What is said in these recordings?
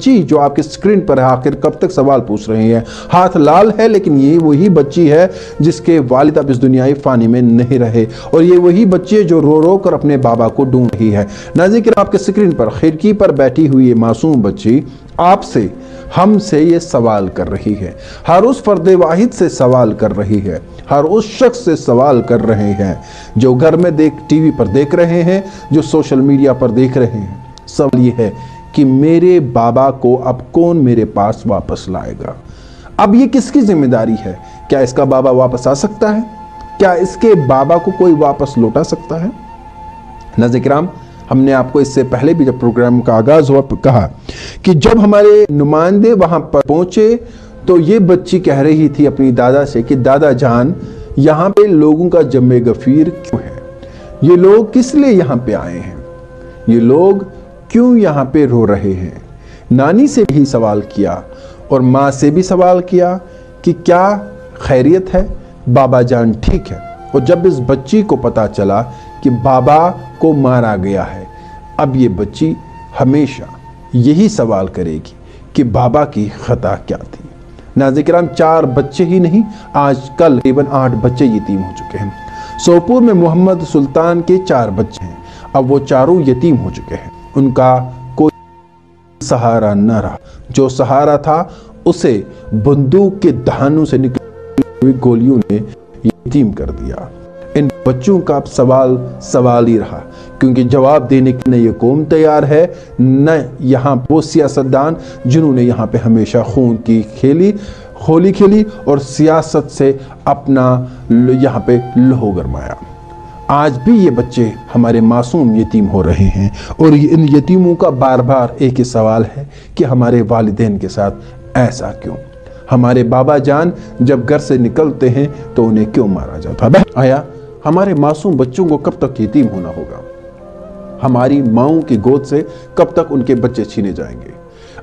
बच्ची जो आपके स्क्रीन पर है, आखिर कब तक सवाल पूछ रही है? हाथ लाल है, लेकिन ये वही बच्ची है जिसके वालिद अब इस दुनियाई फानी में नहीं रहे। और ये वही बच्ची है जो रो रो कर अपने बाबा को ढूंढ रही है। नाजिक आपके स्क्रीन पर, खिड़की पर बैठी हुई ये मासूम बच्ची आपसे, हमसे ये सवाल कर रही है। हर उस फर्द वाहिद से सवाल कर रही है। हर उस शख्स से सवाल कर रहे हैं जो घर में देख, टीवी पर देख रहे हैं, जो सोशल मीडिया पर देख रहे हैं। सवाल ये है कि मेरे बाबा को अब कौन मेरे पास वापस लाएगा? अब ये किसकी ज़िम्मेदारी है? क्या इसका बाबा वापस आ सकता है? क्या इसके बाबा को कोई वापस लौटा सकता है? नज़र हमने आपको इससे पहले भी जब प्रोग्राम का आगाज़ हुआ, कहा कि जब हमारे नुमाइंदे वहाँ पर पहुँचे तो ये बच्ची कह रही थी अपनी दादा से कि, दादा जान, यहाँ पे लोगों का जमे गफीर क्यों है? ये लोग किस लिए यहाँ पे आए हैं? ये लोग क्यों यहाँ पे रो रहे हैं? नानी से भी सवाल किया और माँ से भी सवाल किया कि क्या खैरियत है? बाबा जान ठीक है। और जब इस बच्ची को पता चला कि बाबा को मारा गया है, अब ये बच्ची हमेशा यही सवाल करेगी कि बाबा की खता क्या थी। नाजिक्राम, चार बच्चे ही नहीं आज कल करीबन आठ बच्चे यतीम हो चुके हैं। सोपुर में मोहम्मद सुल्तान के चार बच्चे हैं। अब वो चारों यतीम हो चुके हैं। उनका कोई सहारा न रहा। जो सहारा था, उसे बंदूक के दहानों से निकली हुई गोलियों ने यतीम कर दिया। इन बच्चों का सवाल सवाल ही रहा, क्योंकि जवाब देने की न कौम तैयार है, न यहाँ वो सियासतदान जिन्होंने यहाँ पे हमेशा खून की खेली, होली खेली और सियासत से अपना यहाँ पे लोहो गरमाया। आज भी ये बच्चे हमारे मासूम यतीम हो रहे हैं और इन यतीमों का बार बार एक ही सवाल है कि हमारे वालदेन के साथ ऐसा क्यों? हमारे बाबा जान जब घर से निकलते हैं तो उन्हें क्यों मारा जाता है? आया, हमारे मासूम बच्चों को कब तक यतीम होना होगा? हमारी माओ की गोद से कब तक उनके बच्चे छीने जाएँगे?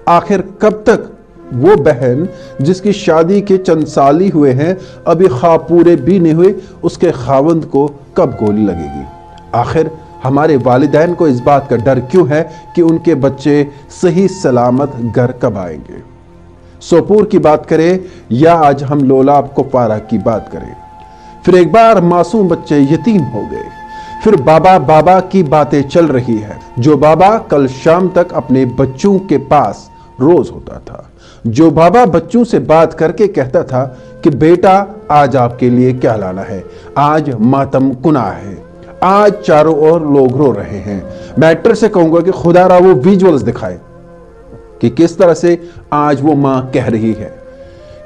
आखिर कब तक वो बहन जिसकी शादी के चंद साल ही हुए हैं अभी ख्वाब पूरे भी नहीं हुए, उसके खावंद को कब गोली लगेगी? आखिर हमारे वालिदैन को इस बात का डर क्यों है कि उनके बच्चे सही सलामत घर कब आएँगे? सोपुर की बात करें या आज हम लोलाब कुपवारा की बात करें? फिर एक बार मासूम बच्चे यतीम हो गए। फिर बाबा बाबा की बातें चल रही है। जो बाबा कल शाम तक अपने बच्चों के पास रोज होता था। जो बाबा बच्चों से बात करके कहता था कि, बेटा, आज आपके लिए क्या लाना है? आज मातम कुना है। आज चारों ओर लोग रो रहे हैं। मैटर से कहूँगा कि खुदा रा वो विजुअल्स दिखाए कि किस तरह से आज वो माँ कह रही है।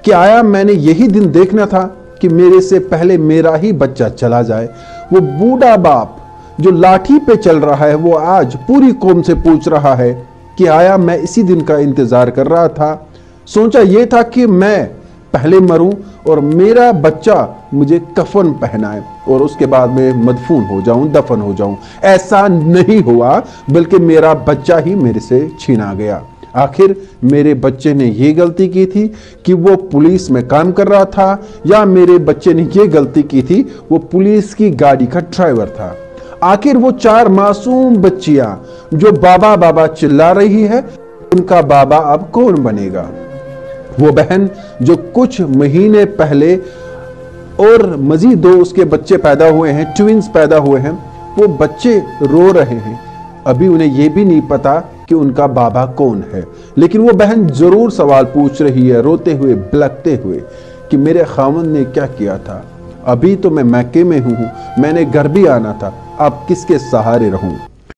कि आया मैंने यही दिन देखना था कि मेरे से पहले मेरा ही बच्चा चला जाए। वो बूढ़ा बाप जो लाठी पे चल रहा है, वो आज पूरी कौम से पूछ रहा है कि आया, मैं इसी दिन का इंतज़ार कर रहा था। सोचा ये था कि मैं पहले मरूं और मेरा बच्चा मुझे कफन पहनाए और उसके बाद में मदफून हो जाऊँ, दफन हो जाऊँ। ऐसा नहीं हुआ, बल्कि मेरा बच्चा ही मेरे से छीना गया। आखिर मेरे बच्चे ने ये गलती की थी कि वो पुलिस में काम कर रहा था, या मेरे बच्चे ने ये गलती की थी, वो पुलिस की गाड़ी का ड्राइवर था। आखिर वो चार मासूम बच्चियाँ जो बाबा बाबा चिल्ला रही है, उनका बाबा अब कौन बनेगा? वो बहन जो कुछ महीने पहले और मजीद दो उसके बच्चे पैदा हुए हैं, ट्विंस पैदा हुए हैं, वो बच्चे रो रहे हैं। अभी उन्हें यह भी नहीं पता कि उनका बाबा कौन है। लेकिन वो बहन ज़रूर सवाल पूछ रही है, रोते हुए बिलकते हुए कि मेरे खामन ने क्या किया था? अभी तो मैं मैके में हूँ, मैंने घर भी आना था। अब किसके सहारे रहूँ?